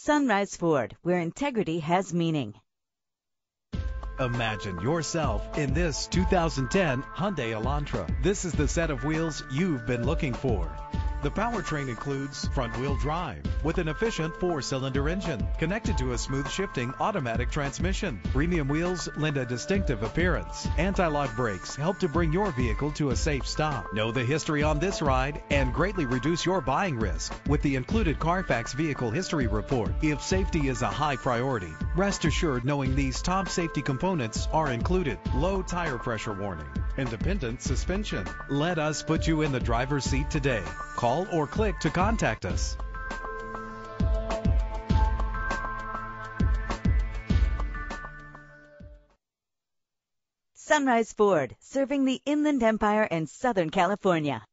Sunrise Ford, where integrity has meaning. Imagine yourself in this 2010 Hyundai Elantra. This is the set of wheels you've been looking for. The powertrain includes front-wheel drive with an efficient four-cylinder engine connected to a smooth shifting automatic transmission. Premium wheels lend a distinctive appearance. Anti-lock brakes help to bring your vehicle to a safe stop. Know the history on this ride and greatly reduce your buying risk with the included Carfax Vehicle History Report. If safety is a high priority, rest assured knowing these top safety components are included. Low tire pressure warning, independent suspension. Let us put you in the driver's seat today. Call or click to contact us. Sunrise Ford, serving the Inland Empire and Southern California.